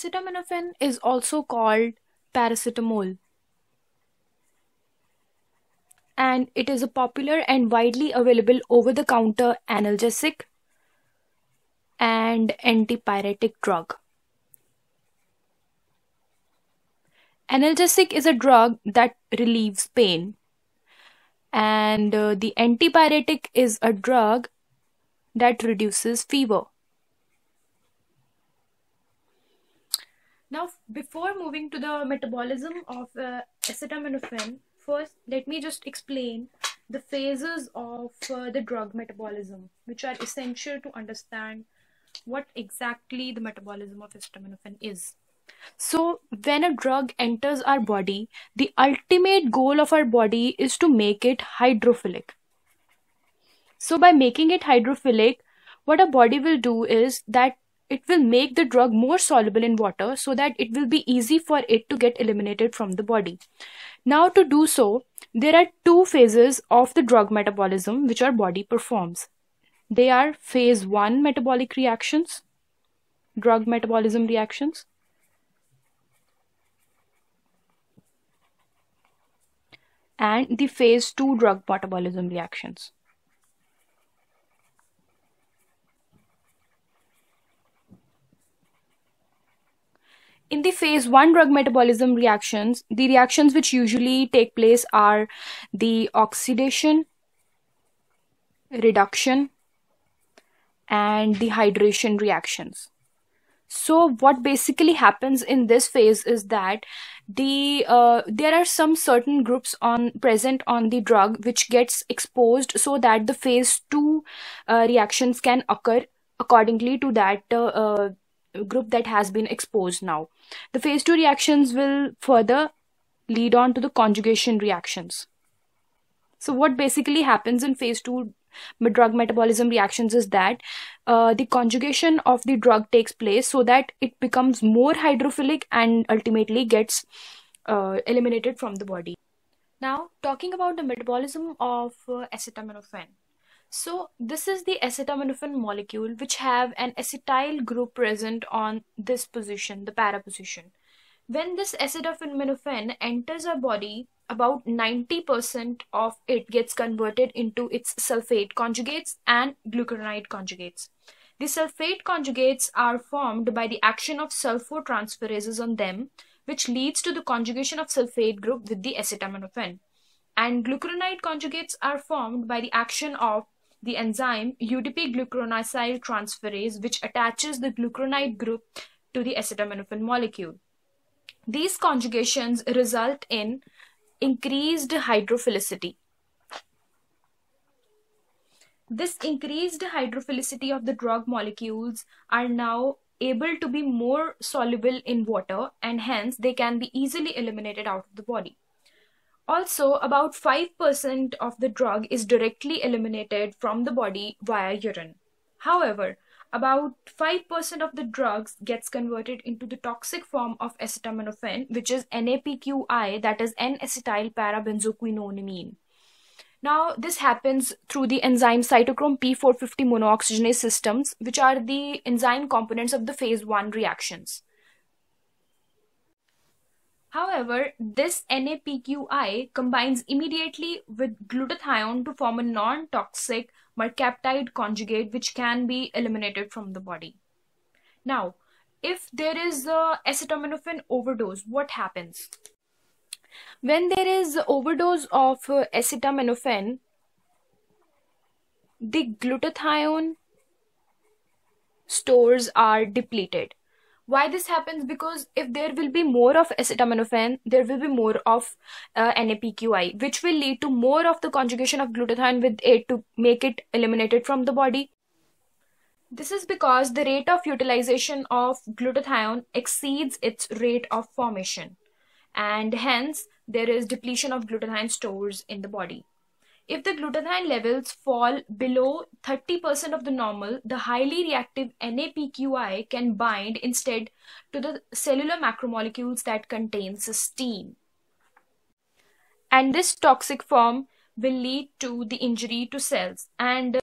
Acetaminophen is also called paracetamol and it is a popular and widely available over-the-counter analgesic and antipyretic drug. Analgesic is a drug that relieves pain and uh, the antipyretic is a drug that reduces fever. Now, before moving to the metabolism of uh, acetaminophen, first let me just explain the phases of uh, the drug metabolism, which are essential to understand what exactly the metabolism of acetaminophen is. So, when a drug enters our body, the ultimate goal of our body is to make it hydrophilic. So, by making it hydrophilic, what our body will do is that it will make the drug more soluble in water so that it will be easy for it to get eliminated from the body. Now to do so, there are two phases of the drug metabolism which our body performs. They are phase 1 metabolic reactions, drug metabolism reactions, and the phase 2 drug metabolism reactions. In the phase 1 drug metabolism reactions, the reactions which usually take place are the oxidation, reduction, and the hydration reactions. So what basically happens in this phase is that the uh, there are some certain groups on present on the drug which gets exposed so that the phase 2 uh, reactions can occur accordingly to that uh, uh group that has been exposed now. The phase 2 reactions will further lead on to the conjugation reactions. So what basically happens in phase 2 drug metabolism reactions is that uh, the conjugation of the drug takes place so that it becomes more hydrophilic and ultimately gets uh, eliminated from the body. Now talking about the metabolism of uh, acetaminophen. So this is the acetaminophen molecule which have an acetyl group present on this position, the para position. When this acetaminophen enters our body, about 90% of it gets converted into its sulfate conjugates and glucuronide conjugates. The sulfate conjugates are formed by the action of sulfotransferases on them, which leads to the conjugation of sulfate group with the acetaminophen. And glucuronide conjugates are formed by the action of the enzyme UDP glucuronyl transferase, which attaches the glucuronide group to the acetaminophen molecule. These conjugations result in increased hydrophilicity. This increased hydrophilicity of the drug molecules are now able to be more soluble in water and hence they can be easily eliminated out of the body. Also, about 5% of the drug is directly eliminated from the body via urine. However, about 5% of the drugs gets converted into the toxic form of acetaminophen, which is NAPQI, that is N-acetyl parabenzoquinone imine. Now, this happens through the enzyme cytochrome P450 monooxygenase systems, which are the enzyme components of the phase 1 reactions. However, this NAPQI combines immediately with glutathione to form a non-toxic mercaptide conjugate which can be eliminated from the body. Now, if there is a acetaminophen overdose, what happens? When there is overdose of uh, acetaminophen, the glutathione stores are depleted why this happens? Because if there will be more of acetaminophen there will be more of uh, NAPQI which will lead to more of the conjugation of glutathione with it to make it eliminated from the body. This is because the rate of utilization of glutathione exceeds its rate of formation and hence there is depletion of glutathione stores in the body if the glutathione levels fall below 30% of the normal, the highly reactive NAPQI can bind instead to the cellular macromolecules that contain cysteine. And this toxic form will lead to the injury to cells. And